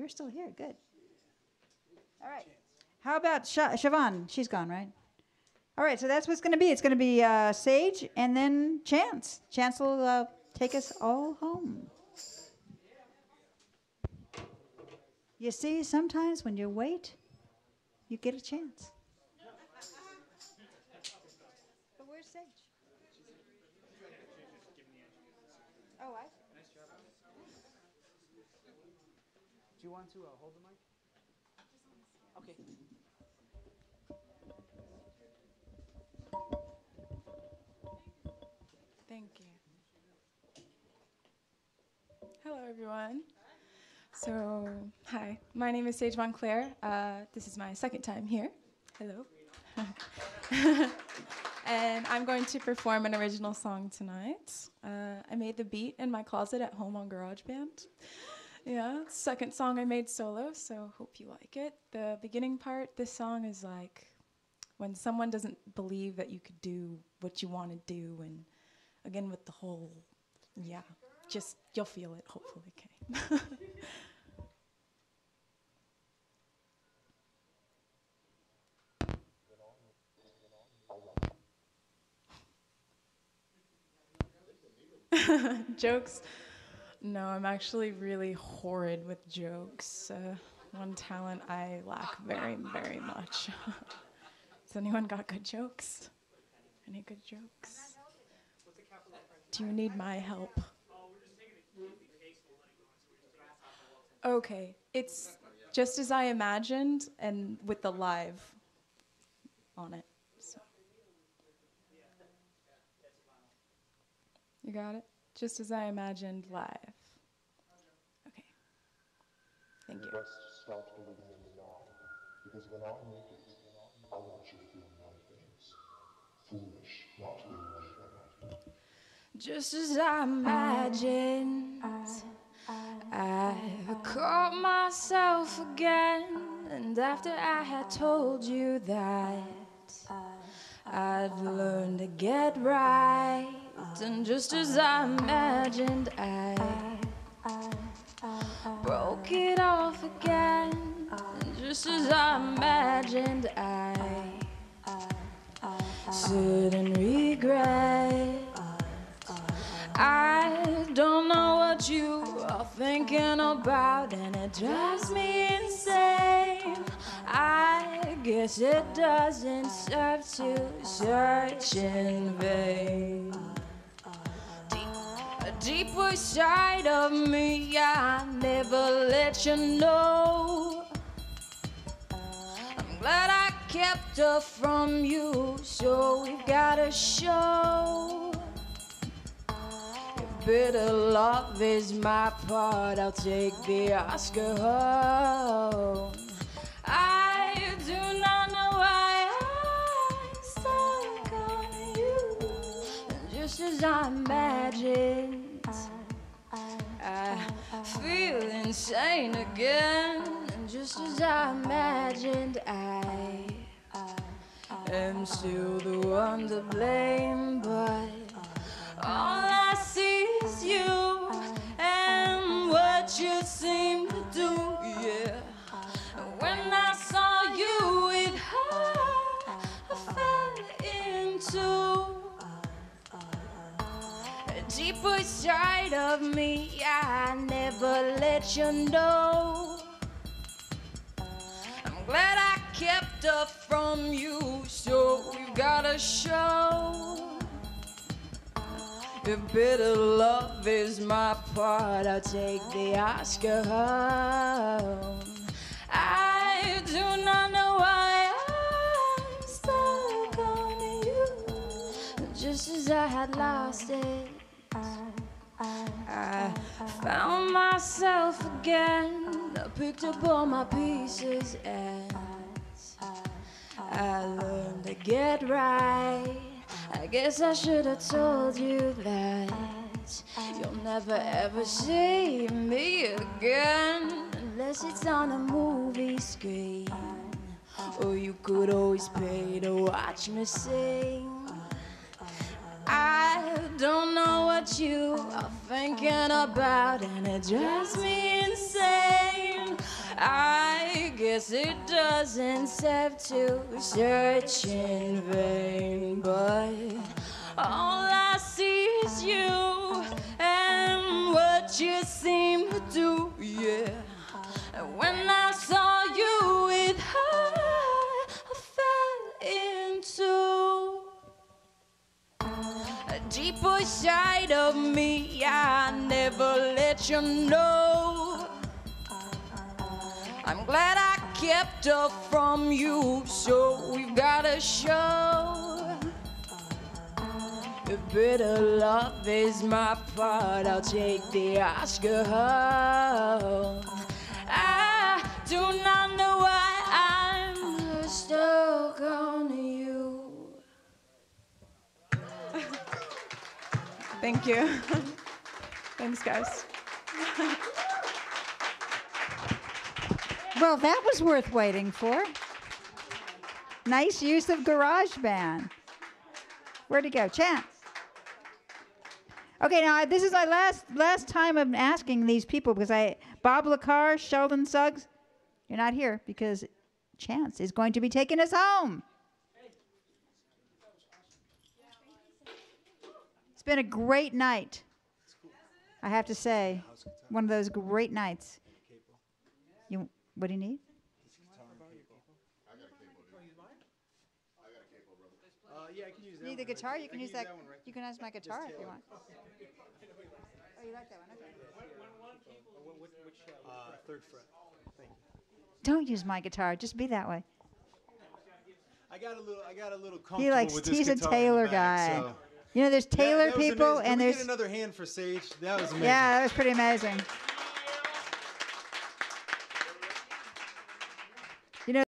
you're still here. Good. All right. How about Sha- Siobhan? She's gone, right? All right, so that's what's going to be. It's going to be uh, Sage and then Chance. Chance will uh, take us all home. You see, sometimes when you wait, you get a chance. But where's Sage? Oh, I. Do you want to uh, hold the mic? Okay. Thank you. Hello, everyone. So, hi, my name is Sage Montclair. Uh, this is my second time here. Hello. and I'm going to perform an original song tonight. Uh, I made the beat in my closet at home on GarageBand. Yeah, second song I made solo, so hope you like it. The beginning part, this song is like when someone doesn't believe that you could do what you want to do, and again with the whole, yeah, just you'll feel it hopefully. Okay. jokes. No, I'm actually really horrid with jokes. Uh, one talent I lack very, very much. Has anyone got good jokes? Any good jokes? Do you need my help? Okay, it's just as I imagined and with the live on it. So. You got it? Just as I imagined live. Okay. Thank you. best in now. Because when I make it, I want you to none things. Foolish not to it. Just as I imagined, I caught myself again. And after I had told you that I'd learned to get right, and just as I imagined, I broke it off again. And just as I imagined, I and regret. I don't know what you are thinking about, and it drives me insane. I guess it doesn't serve to search in vain. Deep, inside of me, I never let you know. I'm glad I kept her from you, so we've got a show. If bitter love is my part, I'll take the Oscar home. I do not know why I'm stuck on you. Just as I imagined, insane again. And just as I imagined, I am still the one to blame. But all I of me. I never let you know. I'm glad I kept her from you, so we've got a show. If bitter love is my part, I'll take the Oscar home. I do not know why I'm stuck on you. Just as I had lost it, I found myself again. I picked up all my pieces and I learned to get right. I guess I should have told you that you'll never ever see me again unless it's on a movie screen. Or you could always pay to watch me sing. I don't know what you are thinking about, and it drives me insane. I guess it doesn't serve to search in vain, but all I see is you and what you seem a deeper side of me. I never let you know. I'm glad I kept her from you, so we've got a show. If bitter love is my part, I'll take the Oscar home. Thank you. Thanks, guys. Well, that was worth waiting for. Nice use of GarageBand. Where'd it go? Chance. Okay, now this is my last last time of asking these people because I Bob Lacar, Sheldon Suggs, you're not here because Chance is going to be taking us home. It's been a great night. I have to say, one of those great nights. You, what do you need? Uh, yeah, I can use that. Need the one guitar? You can use that that. right You can use my guitar if you want. Oh, you like that one? Okay. Uh, third fret. Thank you. Don't use my guitar. Just be that way. I got a little. I got a little comfortable He likes. with this He's a Taylor back, guy. so- You know, there's Taylor that was people, and we there's another hand for Sage. That was amazing. yeah, that was pretty amazing.